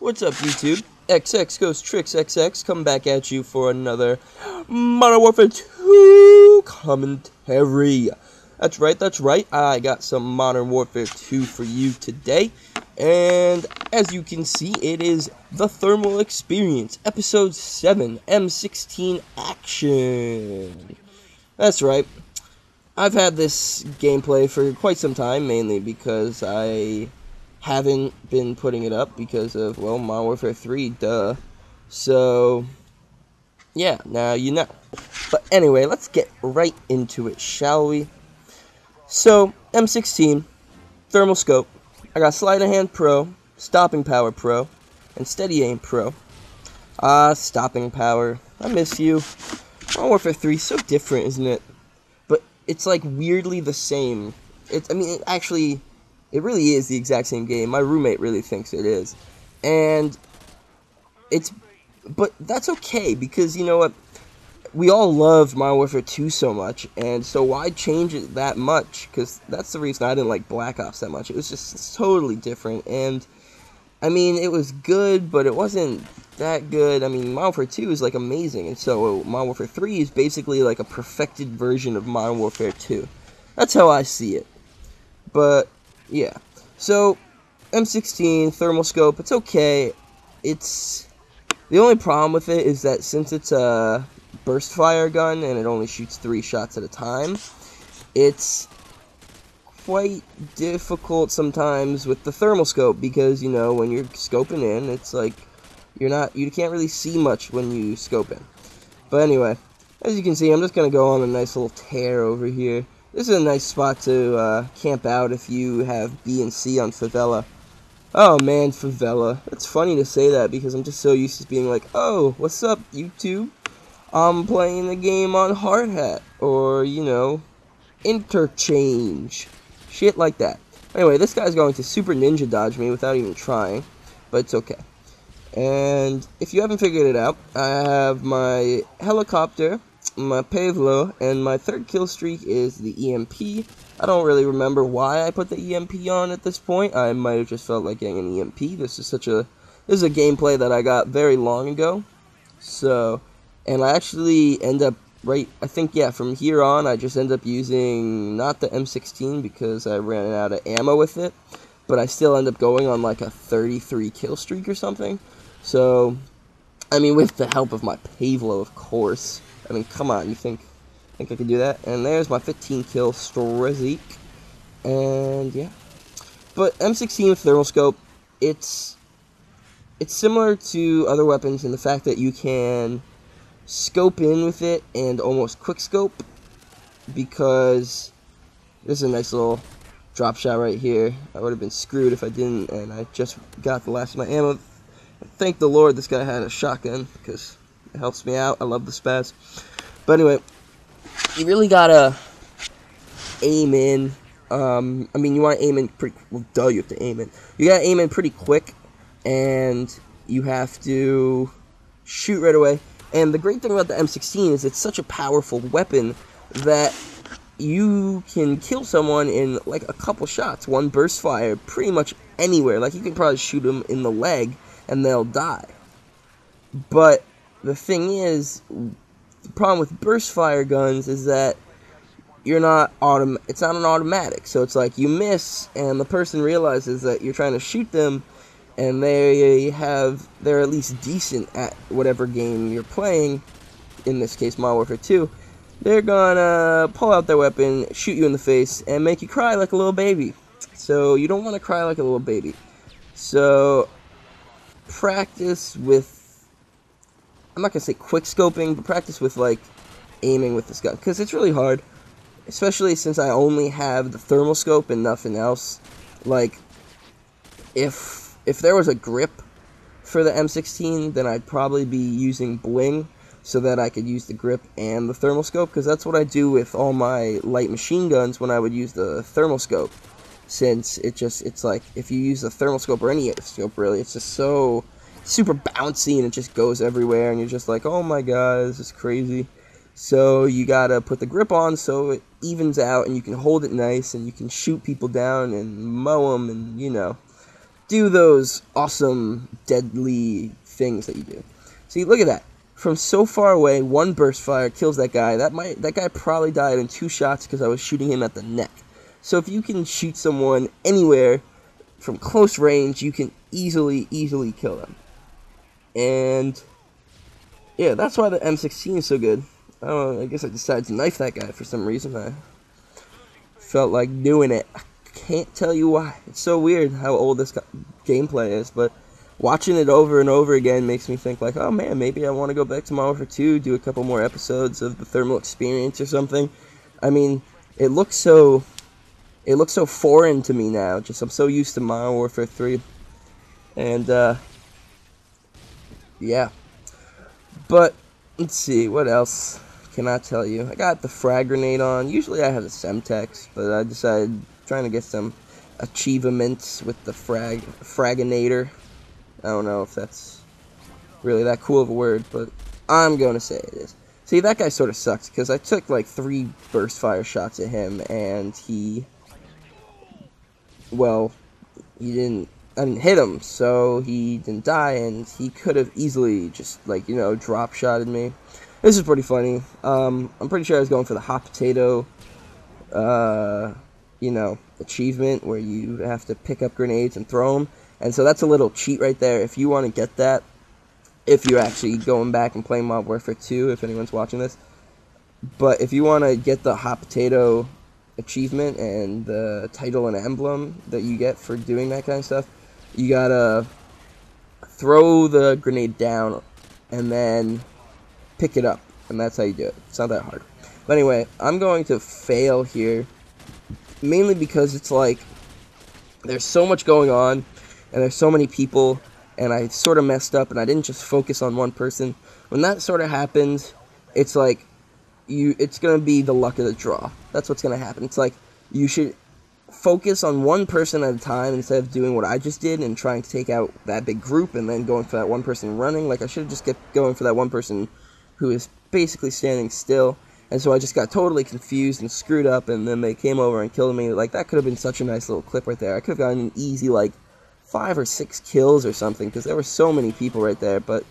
What's up, YouTube? XX Ghost Trikz XX coming back at you for another Modern Warfare 2 commentary. That's right, that's right. I got some Modern Warfare 2 for you today. And as you can see, it is The Thermal Experience, Episode 7, M16 Action. That's right. I've had this gameplay for quite some time, mainly because I haven't been putting it up because of, well, Modern Warfare 3, duh. So, yeah, now you know. But anyway, let's get right into it, shall we? So, M16, Thermal Scope, I got Sleight of Hand Pro, Stopping Power Pro, and Steady Aim Pro. Ah, Stopping Power, I miss you. Modern Warfare 3 so different, isn't it? But it's like weirdly the same. It's, I mean, it actually it really is the exact same game. My roommate really thinks it is. And it's but that's okay because you know what? We all loved Modern Warfare 2 so much, and so why change it that much? Because that's the reason I didn't like Black Ops that much. It was just totally different, and I mean, it was good, but it wasn't that good. I mean, Modern Warfare 2 is like amazing, and so Modern Warfare 3 is basically like a perfected version of Modern Warfare 2. That's how I see it. But yeah. So, M16 thermal scope, it's okay. It's the only problem with it is that since it's a burst fire gun and it only shoots three shots at a time, it's quite difficult sometimes with the thermal scope because you know when you're scoping in, it's like you're not you can't really see much when you scope in. But anyway, as you can see, I'm just gonna go on a nice little tear over here. This is a nice spot to uh, camp out if you have B and C on Favela. Oh man, Favela. It's funny to say that because I'm just so used to being like, oh, what's up, YouTube? I'm playing the game on Hard Hat. Or, you know, Interchange. Shit like that. Anyway, this guy's going to super ninja dodge me without even trying. But it's okay. And if you haven't figured it out, I have my helicopter my Pave Low, and my third kill streak is the EMP. I don't really remember why I put the EMP on at this point. I might have just felt like getting an EMP. This is such a this is a gameplay that I got very long ago. So, and I actually end up right. I think yeah. From here on, I just end up using not the M16 because I ran out of ammo with it, but I still end up going on like a 33 kill streak or something. So, I mean, with the help of my Pave Low, of course. I mean, come on, you think think I could do that? And there's my 15 kill streak. And yeah. But M16 with thermal scope, it's it's similar to other weapons in the fact that you can scope in with it and almost quick scope because this is a nice little drop shot right here. I would have been screwed if I didn't, and I just got the last of my ammo. Thank the Lord this guy had a shotgun because it helps me out. I love the spaz. But anyway, you really gotta aim in. Um, I mean, you want to aim in pretty. Well, duh, you have to aim in. You gotta aim in pretty quick, and you have to shoot right away. And the great thing about the M16 is it's such a powerful weapon that you can kill someone in like a couple shots, one burst fire, pretty much anywhere. Like you can probably shoot them in the leg and they'll die. But the thing is, the problem with burst fire guns is that you're not autom it's not an automatic. So it's like you miss and the person realizes that you're trying to shoot them and they have they're at least decent at whatever game you're playing. In this case, Modern Warfare 2. They're gonna pull out their weapon, shoot you in the face, and make you cry like a little baby. So you don't want to cry like a little baby. So practice with I'm not gonna say quick scoping, but practice with like aiming with this gun because it's really hard, especially since I only have the thermal scope and nothing else. Like, if if there was a grip for the M16, then I'd probably be using bling so that I could use the grip and the thermal scope because that's what I do with all my light machine guns when I would use the thermal scope. Since it just it's like if you use the thermal scope or any scope really, it's just so super bouncy and it just goes everywhere and you're just like, oh my god, this is crazy. So you gotta put the grip on so it evens out and you can hold it nice and you can shoot people down and mow them and you know. do those awesome, deadly things that you do. See, look at that. From so far away, one burst fire kills that guy. That might that guy probably died in two shots because I was shooting him at the neck. So if you can shoot someone anywhere from close range, you can easily, easily kill them. And yeah, that's why the M16 is so good. I don't know, I guess I decided to knife that guy for some reason. I felt like doing it. I can't tell you why. It's so weird how old this gameplay is, but watching it over and over again makes me think like, oh man, maybe I want to go back to Modern Warfare 2, do a couple more episodes of the thermal experience or something. I mean, it looks so it looks so foreign to me now. Just I'm so used to Modern Warfare 3. And uh yeah. But let's see, what else can I tell you? I got the frag grenade on. Usually I have the Semtex, but I decided trying to get some achievements with the frag fraginator. I don't know if that's really that cool of a word, but I'm going to say it is. See, that guy sort of sucks, because I took, like, three burst fire shots at him, and he... Well, he didn't... I hit him, so he didn't die, and he could have easily just, like, you know, drop shotted me. This is pretty funny. Um, I'm pretty sure I was going for the hot potato, uh, you know, achievement, where you have to pick up grenades and throw them. And so that's a little cheat right there. If you want to get that, if you're actually going back and playing Modern Warfare 2, if anyone's watching this. But if you want to get the hot potato achievement and the title and emblem that you get for doing that kind of stuff, you gotta throw the grenade down and then pick it up. And that's how you do it. It's not that hard. But anyway, I'm going to fail here. Mainly because it's like, there's so much going on and there's so many people and I sort of messed up and I didn't just focus on one person. When that sort of happens, it's like you it's to be the luck of the draw. That's what's to happen. It's like you should focus on one person at a time instead of doing what I just did and trying to take out that big group and then going for that one person running. Like I should have just kept going for that one person who is basically standing still. And so I just got totally confused and screwed up and then they came over and killed me. Like that could have been such a nice little clip right there. I could have gotten an easy like five or six kills or something because there were so many people right there, but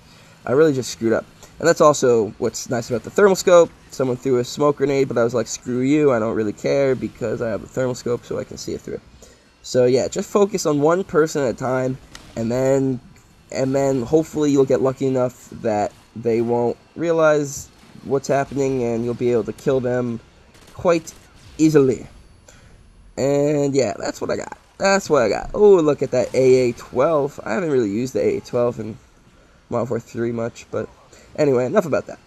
I really just screwed up. And that's also what's nice about the thermal scope. Someone threw a smoke grenade, but I was like, screw you, I don't really care because I have a thermal scope so I can see it through. So yeah, just focus on one person at a time, and then and then hopefully you'll get lucky enough that they won't realize what's happening and you'll be able to kill them quite easily. And yeah, that's what I got. That's what I got. Oh, look at that AA-12. I haven't really used the AA-12 in Modern Warfare 3 much, but anyway, enough about that.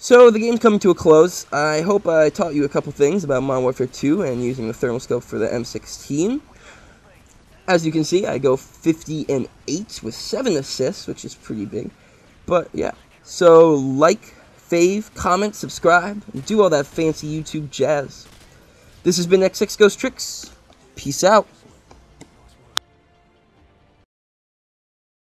So, the game's coming to a close. I hope I taught you a couple things about Modern Warfare 2 and using the thermal scope for the M16. As you can see, I go 50 and 8 with 7 assists, which is pretty big. But, yeah. So, like, fave, comment, subscribe, and do all that fancy YouTube jazz. This has been XX Ghost Trikz. Peace out.